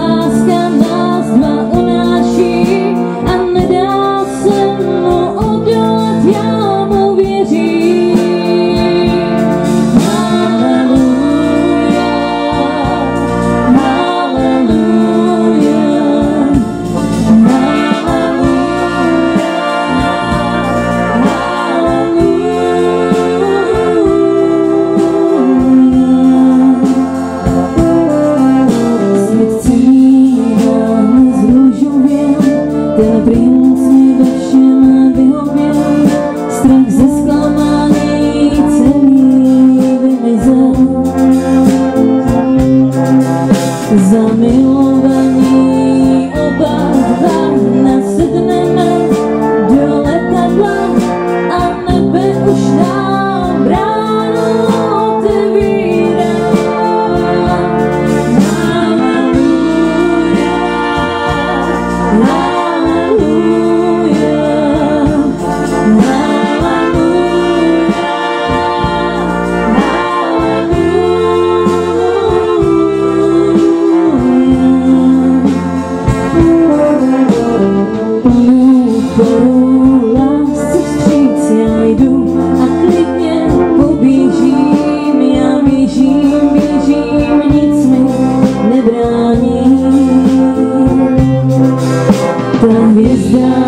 ask Dobrý moc mě ve všem strach ze skla běžím, běžím, nebrání. Ta hvězda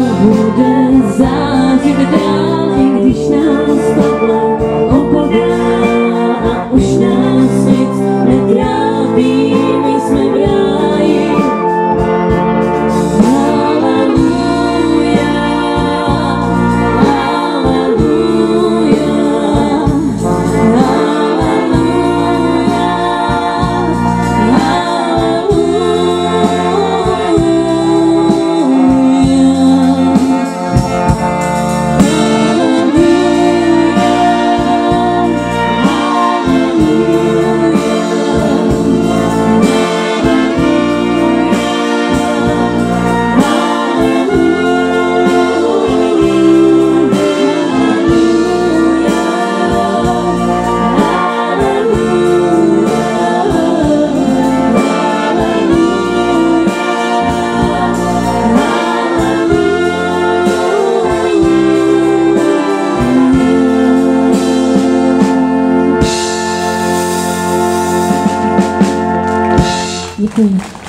一个